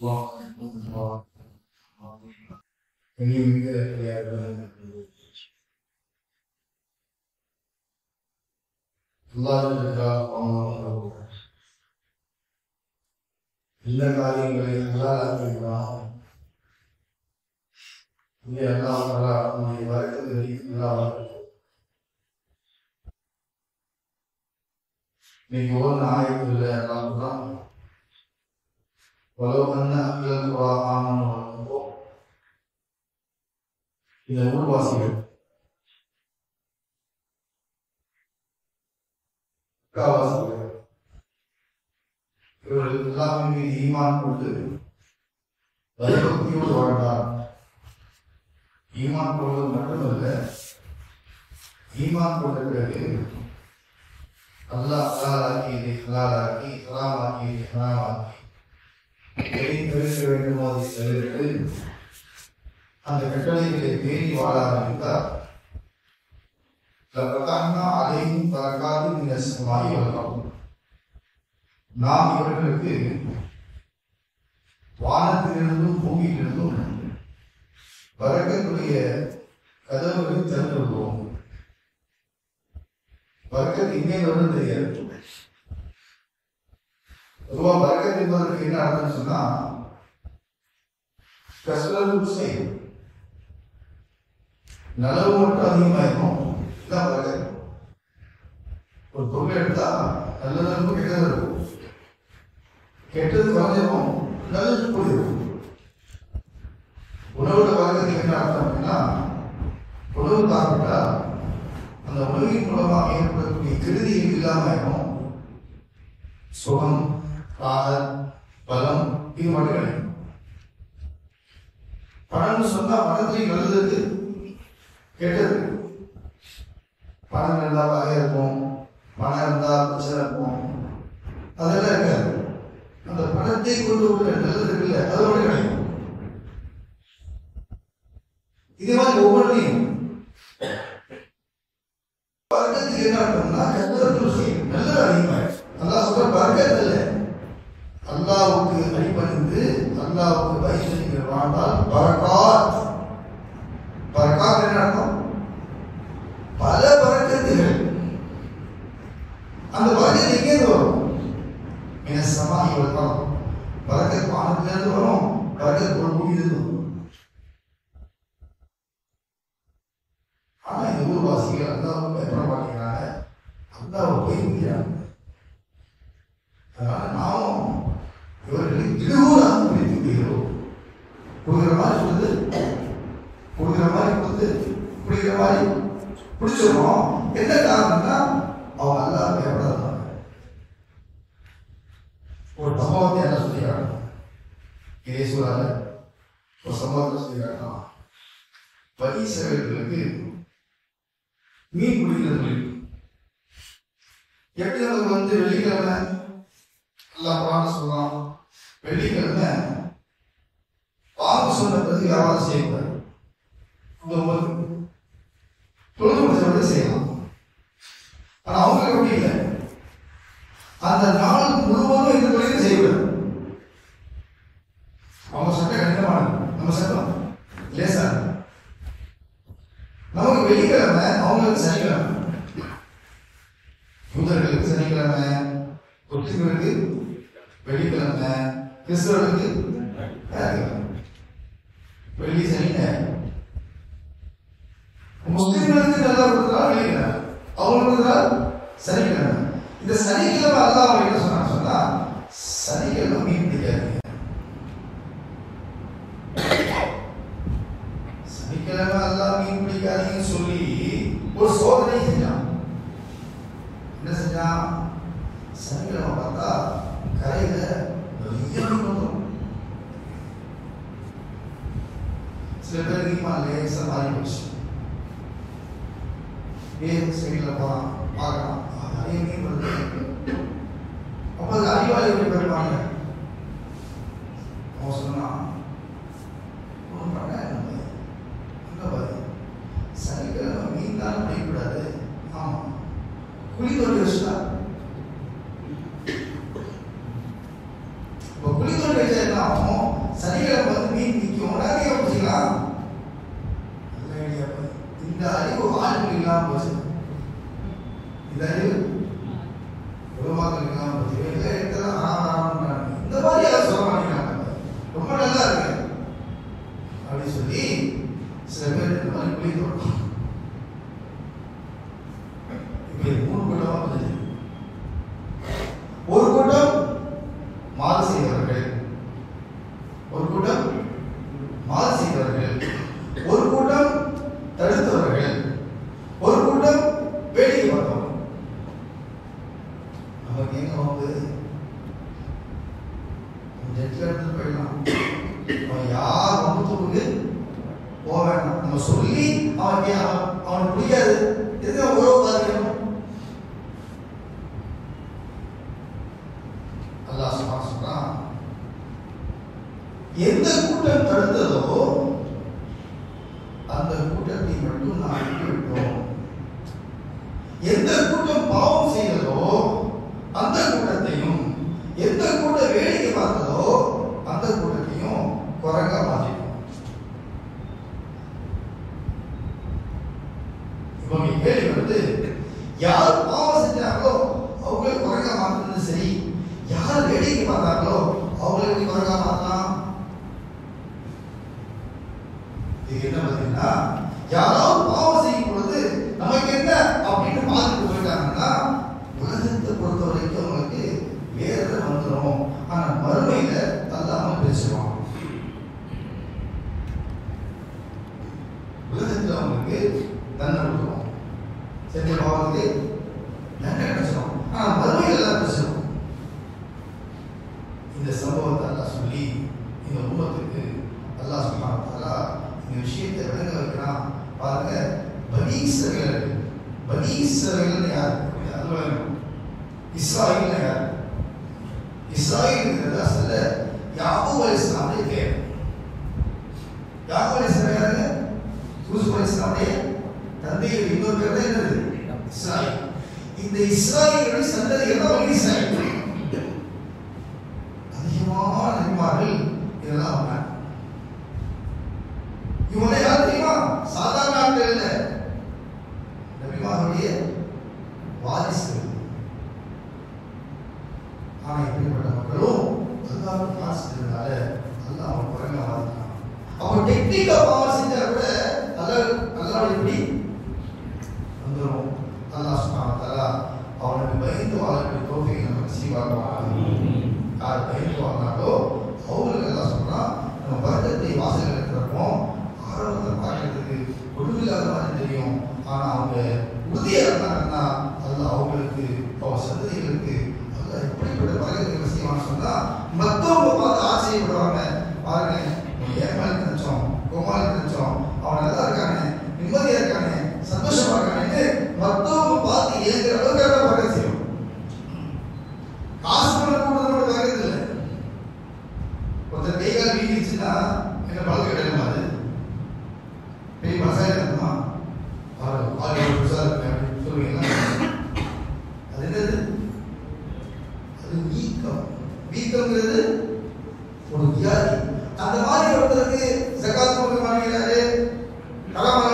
Walk, walk, walk. And you എല്ലാ കാര്യങ്ങളെയും ഹലാലാക്കിയതാണ് ഇനി എല്ലാം ഹലാലാക്കി വരക്കുന്നതാണ് இன்னைக்கு ஒரு நாளைக்கு இல்லை எல்லாம் தான் உலக பண்ண அகிலன் ஆனந்தம் இந்த ஊர்வாசிகள் ஈமான் கொண்டு பயபக்தியோடு வாழ்ந்தார் ஈமான் கொள்வது மட்டுமல்ல ஈமான் கொண்ட பிறகு அல்லாஹ் ஹலாலாக்கி இதை ஹலாலாக்கி ஹராமாக்கி இதை ஹராமாக்கி எதை தவிர்க்க வேண்டுமோ அதை தவிர்த்து அந்த கட்டளைகளை மீறி வாழ ஆரம்பித்தார் அதையும் பறக்காது இந்த சமாயி வளர்க்கும் நாம் இவர்களுக்கு வானத்திலிருந்தும் பூமியிலிருந்தும் வரக்கூடிய கதவுகளை திறந்து விடுவோம் பறக்கத்து இங்கே வருது தெரியாது பொதுவாக பறக்கத்து என்பதற்கு என்ன அர்த்தம் சொன்னா கஷ்டம் செய்யும். நலவு மட்டும் அதிகமாயிருக்கும் இதான் பறக்கத்து ஒரு பொருள் எடுத்தா நல்லது இருக்கும் கெட்டது இருக்கும். கெட்டது குறைஞ்சிருக்கும். நல்லது கூடியிருக்கும் உணவுல பறக்கத்துக்கு என்ன அர்த்தம் அப்படின்னா உணவு சாப்பிட்டா அந்த உணவின் மூலமாக ஏற்படக்கூடிய கிருதியும் இல்லாம இருக்கும் சுகம் காதல் பலம் இது மட்டும் கிடைக்கும். பணம்னு சொன்னா மனத்திலையும் நல்லது இருக்கு கெட்டது பணம் இருந்தால் வகை இருக்கும் பணம் இருந்தால் பிரச்சனை இருக்கும். அதில் இருக்காது கொண்டு உள்ள நல்லது இருக்குல்ல கிடைக்கும் இதே மாதிரி ஒவ்வொன்றையும் பறக்கத்துக்கு என்ன அர்த்தம்னா கஷ்டத்தில் செய்யும் நல்லது அல்லாஹ் சொல்ற பறக்கத்து இல்லை அல்லாவுக்கு அடிபணிந்து அல்லாவுக்கு வைசனிக்கிற வாழ்ந்தால் பறக்காத் பறக்காத் என்ன அர்த்தம் பல கொடுக்குற மாதிரி கொடுத்து கொடுக்குற மாதிரி கொடுத்து பிடிக்கிற மாதிரி பிடிச்சிடுறோம் என்ன காரணம்னா அவங்க எல்லாரும் பயப்படாதாங்க ஒரு சம்பவத்தை என்ன சொல்லிக்கிறாங்க? இதே ஒரு சம்பவத்தை சொல்லிக்கிறாங்க. பரீசர்களுக்கு மீன் பிடிக்கிறது தொழில். எப்படி நமக்கு வந்து வெள்ளிக்கிழமை எல்லாம் புராண சொல்லலாம் வெள்ளிக்கிழமை பாம்பு சொன்ன பிறகு வியாபாரம் செய்யக்கூடாது தொழுது தொழுது செய்யலாம் ஆனால் அவங்களுக்கு அப்படி இல்லை அந்த நாள் முழுவதும் இந்த தொழில் செய்யக்கூடாது அவங்க சட்டம் கடினமானது நம்ம சட்டம் லேசா நமக்கு வெள்ளிக்கிழமை அவங்களுக்கு சனிக்கிழமை யூதர்களுக்கு சனிக்கிழமை முஸ்லிம்களுக்கு வெள்ளிக்கிழமை கிறிஸ்தவர்களுக்கு செபரிமலை சவாரி போச்சு வேறு சைடில் போகிறான் பார்க்கலாம். அதே மீன் அப்போ அது அறிவாளி எப்படி பெருமாங்க அவன் சொன்னான் சனிக்கிழமை மீன் தான் பிடிக்கக்கூடாது ஆமாம் குழி தொழில் ஆண்கள் இல்லாமல் பசி இதாயும் உருவாக்கள் இல்லாமல் பசி எந்த கூட்டம் தடுத்ததோ அந்த கூட்டத்தை மட்டும் நாம் விட்டோம் எந்த கூட்டம் பாவம் செய்ததோ அந்த கூட்டத்தையும் எந்த கூட்டம் வேடிக்கை பார்த்ததோ அந்த கூட்டத்தையும் குரங்கா மாற்றிட்டோம். இப்போ கேள்வி வந்து யார் பாவம் செஞ்சாங்களோ அவங்களே குரங்கா மாற்றினது சரி யார் வேடிக்கை பார்த்தாங்களோ இஸ்ராயல் சொல்ல யாகூப் அலி இஸ்லாமுடைய பேர் யாகூப் அலி இஸ்லாம் யாருங்க யூசுப் அலி இஸ்லாமுடைய தந்தையில் இன்னொரு பேர் தான் என்னது? இஸ்ராயல். இந்த இஸ்ராயலுடைய சந்ததிகள் தான் வங்கி இஸ்ராயல். அதிகமான அறிவார்கள் இதெல்லாம் அவங்க. இவங்களே உறுதியாக அது அவங்களுக்கு சந்ததிகளுக்கு எப்படிப்பட்ட வரவேற்பு அவசியமான சொன்னால் மற்ற கொடுக்கறதுங்கிறது ஒரு வியாதி. அந்த மாதிரி ஒருத்தருக்கு ஜக்காத் கொடுக்க மாட்டேங்கிறாரு களமாக